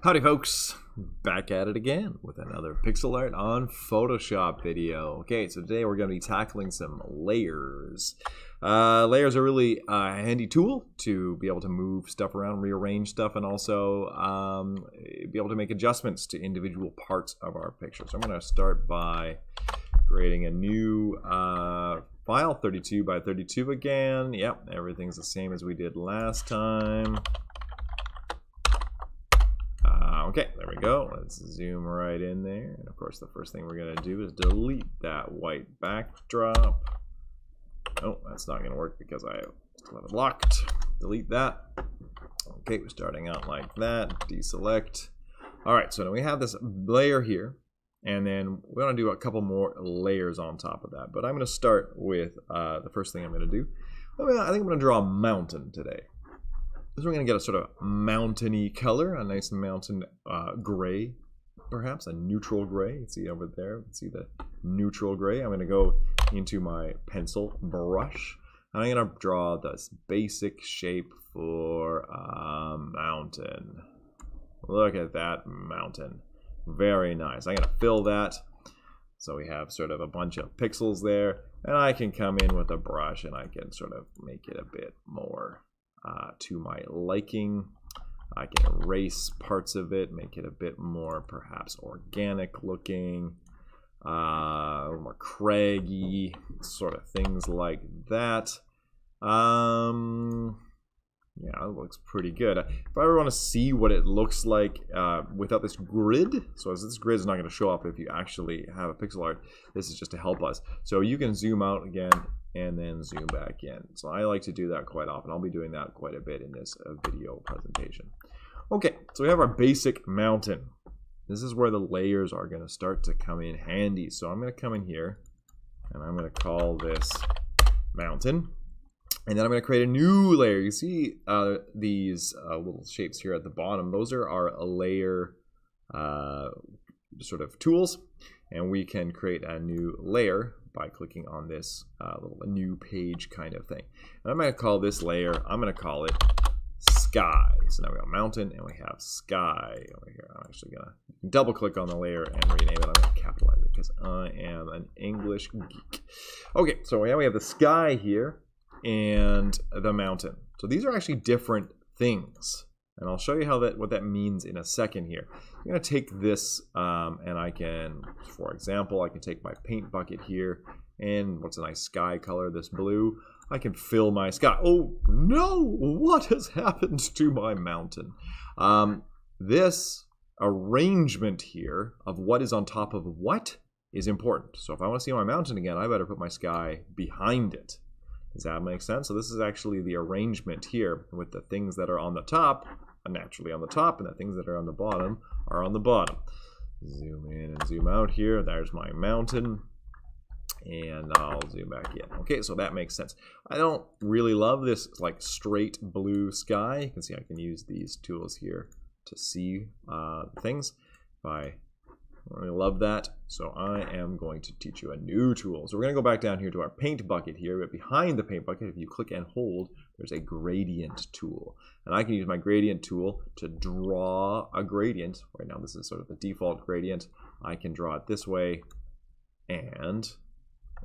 Howdy folks, back at it again with another pixel art on Photoshop video. Okay, so today we're going to be tackling some layers. Uh, layers are really a handy tool to be able to move stuff around, rearrange stuff, and also um, be able to make adjustments to individual parts of our picture. So I'm going to start by creating a new uh, file, 32 by 32 again. Yep, everything's the same as we did last time. Uh, okay, there we go. Let's zoom right in there. And of course, the first thing we're going to do is delete that white backdrop. Oh, that's not going to work because I have it locked. Delete that. Okay, we're starting out like that. Deselect. All right, so now we have this layer here. And then we're going to do a couple more layers on top of that. But I'm going to start with uh, the first thing I'm going to do. I think I'm going to draw a mountain today. This we're going to get a sort of mountainy color, a nice mountain uh, gray, perhaps, a neutral gray. See over there, see the neutral gray. I'm going to go into my pencil brush. And I'm going to draw this basic shape for a mountain. Look at that mountain. Very nice. I'm going to fill that. So we have sort of a bunch of pixels there. And I can come in with a brush and I can sort of make it a bit more uh, to my liking. I can erase parts of it, make it a bit more perhaps organic looking, uh, more craggy, sort of things like that. Um, yeah, it looks pretty good. If I ever want to see what it looks like uh, without this grid, so as this grid is not going to show up if you actually have a pixel art, this is just to help us. So you can zoom out again and then zoom back in. So I like to do that quite often. I'll be doing that quite a bit in this uh, video presentation. Okay, so we have our basic mountain. This is where the layers are going to start to come in handy. So I'm going to come in here and I'm going to call this mountain. And then I'm going to create a new layer. You see uh, these uh, little shapes here at the bottom. Those are our layer uh, sort of tools. And we can create a new layer by clicking on this uh, little new page kind of thing. And I'm going to call this layer, I'm going to call it sky. So now we have mountain and we have sky over here. I'm actually going to double click on the layer and rename it. I'm going to capitalize it because I am an English geek. Okay, so now we have the sky here and the mountain. So these are actually different things. And I'll show you how that what that means in a second here. I'm going to take this um, and I can, for example, I can take my paint bucket here and what's a nice sky color, this blue. I can fill my sky. Oh no, what has happened to my mountain? Um, this arrangement here of what is on top of what is important. So if I want to see my mountain again, I better put my sky behind it. Does that make sense? So this is actually the arrangement here with the things that are on the top naturally on the top and the things that are on the bottom are on the bottom. Zoom in and zoom out here. There's my mountain. And I'll zoom back in. Okay, so that makes sense. I don't really love this like straight blue sky. You can see I can use these tools here to see uh, things. If I I love that. So I am going to teach you a new tool. So we're going to go back down here to our paint bucket here. But behind the paint bucket, if you click and hold, there's a gradient tool. And I can use my gradient tool to draw a gradient. Right now, this is sort of the default gradient. I can draw it this way. And,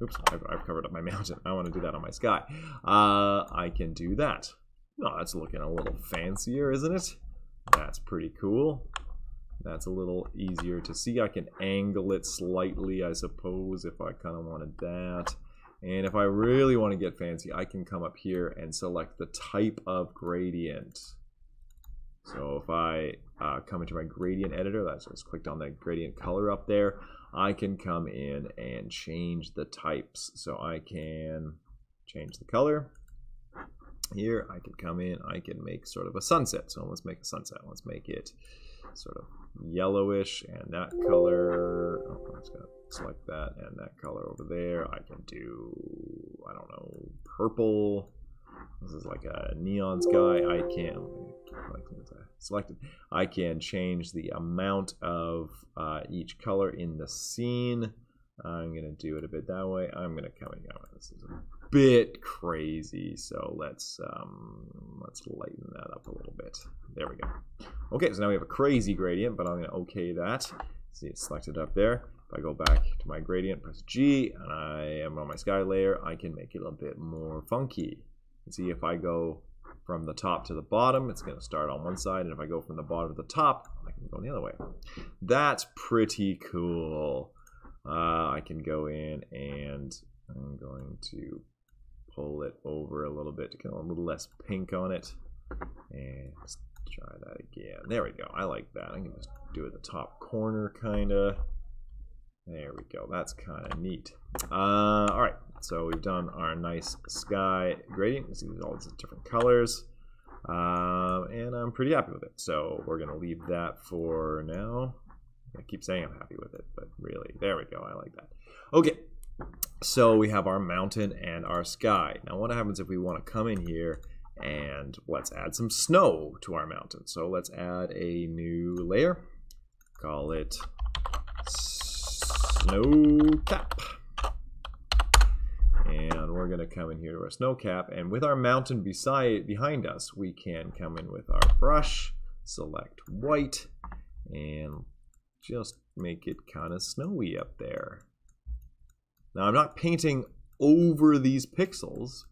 oops, I've, I've covered up my mountain. I want to do that on my sky. Uh, I can do that. Oh, that's looking a little fancier, isn't it? That's pretty cool. That's a little easier to see. I can angle it slightly, I suppose, if I kind of wanted that. And if I really want to get fancy, I can come up here and select the type of gradient. So if I uh, come into my gradient editor, that's just clicked on the gradient color up there, I can come in and change the types. So I can change the color. Here I can come in, I can make sort of a sunset. So let's make a sunset. Let's make it sort of yellowish and that color oh, just gonna select that and that color over there I can do I don't know purple this is like a neon sky I can selected I can change the amount of uh, each color in the scene I'm gonna do it a bit that way I'm gonna come in this is a bit crazy. So let's um, let's lighten that up a little bit. There we go. Okay, so now we have a crazy gradient, but I'm going to okay that. See, it's selected up there. If I go back to my gradient, press G, and I am on my sky layer, I can make it a bit more funky. See, if I go from the top to the bottom, it's going to start on one side, and if I go from the bottom to the top, I can go the other way. That's pretty cool. Uh, I can go in and I'm going to pull it over a little bit to get a little less pink on it. And let's try that again. There we go. I like that. I can just do it the top corner, kind of. There we go. That's kind of neat. Uh, all right. So we've done our nice sky gradient. You see all these different colors. Um, and I'm pretty happy with it. So we're going to leave that for now. I keep saying I'm happy with it, but really, there we go. I like that. Okay, so we have our mountain and our sky. Now what happens if we want to come in here and let's add some snow to our mountain. So let's add a new layer. Call it snow cap. And we're going to come in here to our snow cap. And with our mountain beside behind us, we can come in with our brush, select white, and just make it kind of snowy up there. Now I'm not painting over these pixels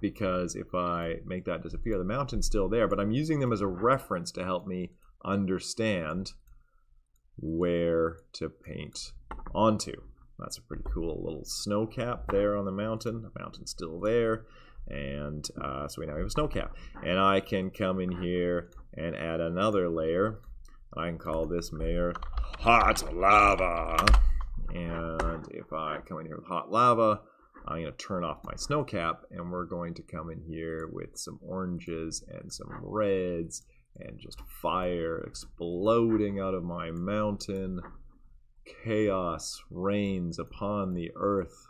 because if I make that disappear, the mountain's still there, but I'm using them as a reference to help me understand where to paint onto. That's a pretty cool little snow cap there on the mountain. The mountain's still there. And uh, so we now have a snow cap. And I can come in here and add another layer. I can call this layer hot lava. And if I come in here with hot lava, I'm going to turn off my snow cap and we're going to come in here with some oranges and some reds and just fire exploding out of my mountain. Chaos reigns upon the earth.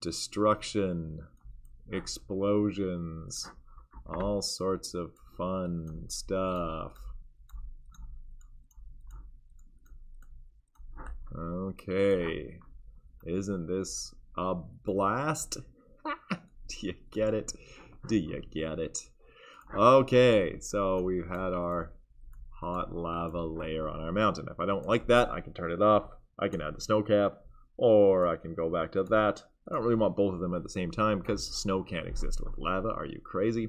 Destruction, explosions, all sorts of fun stuff. Okay. Isn't this a blast? Do you get it? Do you get it? Okay, so we've had our hot lava layer on our mountain. If I don't like that, I can turn it off. I can add the snow cap, or I can go back to that. I don't really want both of them at the same time because snow can't exist with lava. Are you crazy?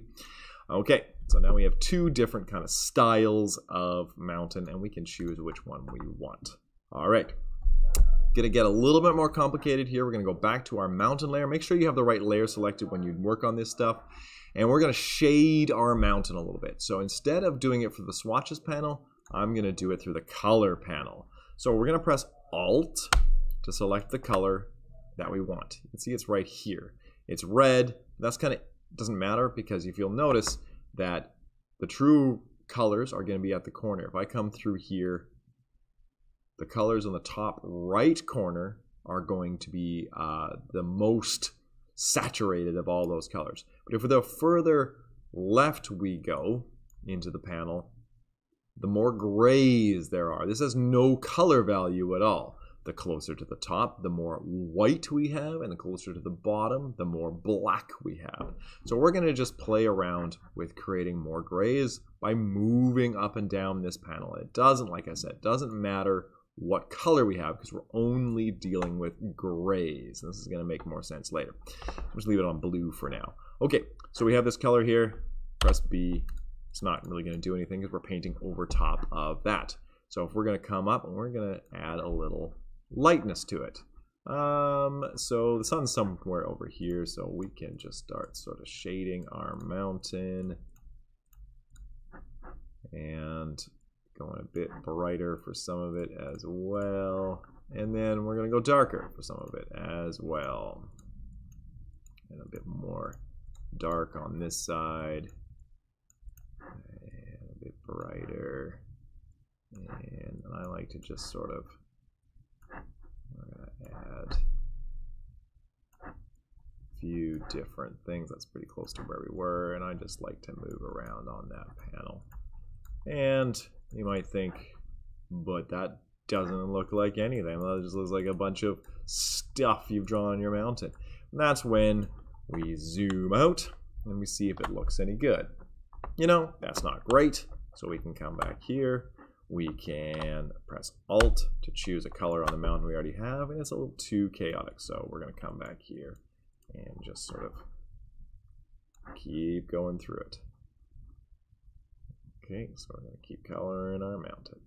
Okay, so now we have two different kind of styles of mountain, and we can choose which one we want. All right, Gonna get a little bit more complicated here. We're gonna go back to our mountain layer. Make sure you have the right layer selected when you work on this stuff. And we're gonna shade our mountain a little bit. So instead of doing it for the swatches panel, I'm gonna do it through the color panel. So we're gonna press Alt to select the color that we want. You can see it's right here. It's red. That's kind of doesn't matter because if you'll notice that the true colors are going to be at the corner. If I come through here the colors on the top right corner are going to be uh, the most saturated of all those colors. But if we the further left we go into the panel, the more grays there are. This has no color value at all. The closer to the top, the more white we have, and the closer to the bottom, the more black we have. So we're going to just play around with creating more grays by moving up and down this panel. It doesn't, like I said, doesn't matter what color we have because we're only dealing with grays. This is going to make more sense later. I'll just leave it on blue for now. Okay, so we have this color here. Press B. It's not really going to do anything because we're painting over top of that. So if we're going to come up and we're going to add a little lightness to it. Um, so the sun's somewhere over here, so we can just start sort of shading our mountain. And Going a bit brighter for some of it as well. And then we're going to go darker for some of it as well. And a bit more dark on this side. And a bit brighter. And I like to just sort of add a few different things. That's pretty close to where we were. And I just like to move around on that panel. And you might think, but that doesn't look like anything. That just looks like a bunch of stuff you've drawn on your mountain. And that's when We zoom out and we see if it looks any good. You know, that's not great. So we can come back here. We can press Alt to choose a color on the mountain we already have, and it's a little too chaotic. So we're going to come back here and just sort of keep going through it. Okay, so we're going to keep coloring our mountain.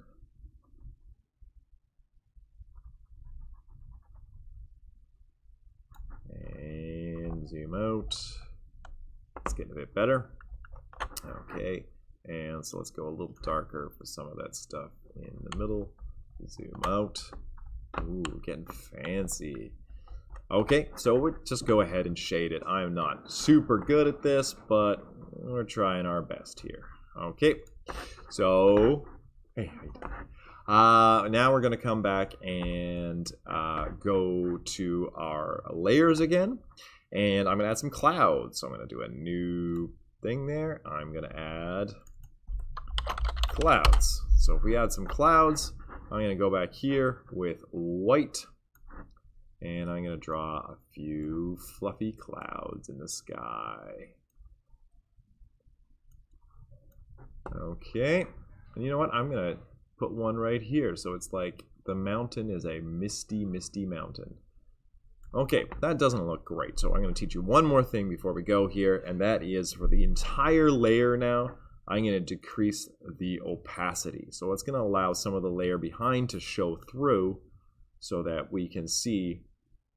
And zoom out. It's getting a bit better. Okay, and so let's go a little darker for some of that stuff in the middle. Zoom out. Ooh, getting fancy. Okay, so we'll just go ahead and shade it. I'm not super good at this, but we're trying our best here. Okay, so hey, uh, now we're going to come back and uh, go to our layers again. And I'm going to add some clouds. So I'm going to do a new thing there. I'm going to add clouds. So if we add some clouds, I'm going to go back here with white. And I'm going to draw a few fluffy clouds in the sky. Okay. And you know what? I'm going to put one right here. So it's like the mountain is a misty, misty mountain. Okay, that doesn't look great. So I'm going to teach you one more thing before we go here, and that is for the entire layer now, I'm going to decrease the opacity. So it's going to allow some of the layer behind to show through so that we can see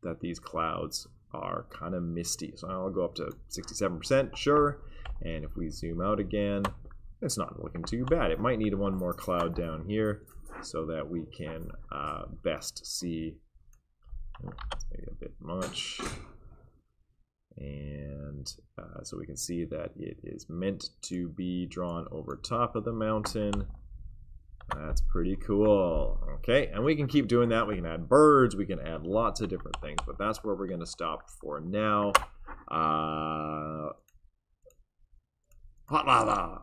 that these clouds are kind of misty. So I'll go up to 67%, sure. And if we zoom out again, it's not looking too bad. It might need one more cloud down here so that we can uh, best see maybe a bit much. And uh, so we can see that it is meant to be drawn over top of the mountain. That's pretty cool. Okay, and we can keep doing that. We can add birds, we can add lots of different things, but that's where we're going to stop for now. Uh, hot lava.